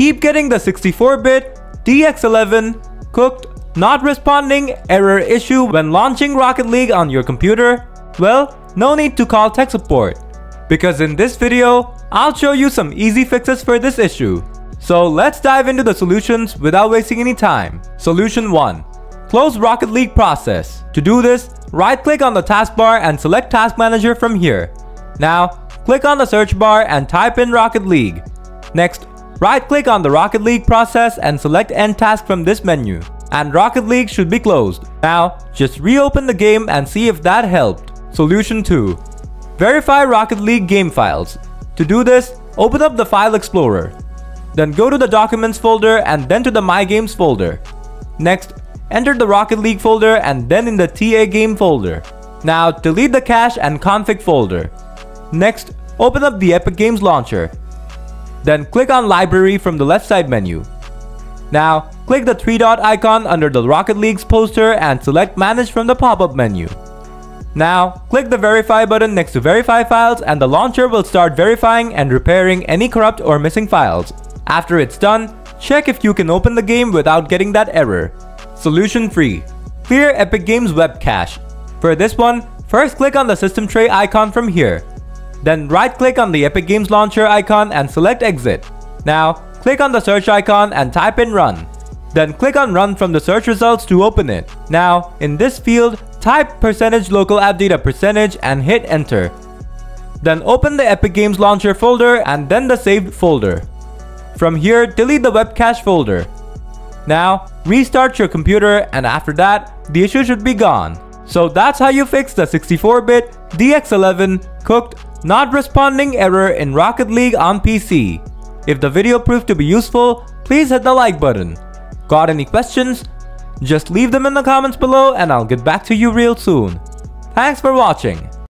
keep getting the 64-bit DX11 cooked not responding error issue when launching Rocket League on your computer? Well, no need to call tech support. Because in this video, I'll show you some easy fixes for this issue. So let's dive into the solutions without wasting any time. Solution 1. Close Rocket League process. To do this, right click on the taskbar and select Task Manager from here. Now, click on the search bar and type in Rocket League. Next, right click on the Rocket League process and select End Task from this menu. And Rocket League should be closed. Now, just reopen the game and see if that helped. Solution 2. Verify Rocket League game files. To do this, open up the File Explorer. Then go to the Documents folder and then to the My Games folder. Next, enter the Rocket League folder and then in the TA game folder. Now, delete the cache and config folder. Next, open up the Epic Games launcher. Then click on Library from the left side menu. Now, click the three dot icon under the Rocket League's poster and select Manage from the pop-up menu. Now, click the Verify button next to Verify Files and the launcher will start verifying and repairing any corrupt or missing files. After it's done, check if you can open the game without getting that error. Solution 3. Clear Epic Games Web Cache. For this one, first click on the system tray icon from here. Then right click on the Epic Games Launcher icon and select Exit. Now, click on the search icon and type in Run. Then click on Run from the search results to open it. Now, in this field, type percentage local app data percentage and hit enter. Then open the Epic Games Launcher folder and then the saved folder. From here, delete the web cache folder. Now, restart your computer and after that, the issue should be gone. So that's how you fix the 64-bit DX11 cooked not responding error in Rocket League on PC. If the video proved to be useful, please hit the like button. Got any questions? Just leave them in the comments below and I'll get back to you real soon. Thanks for watching.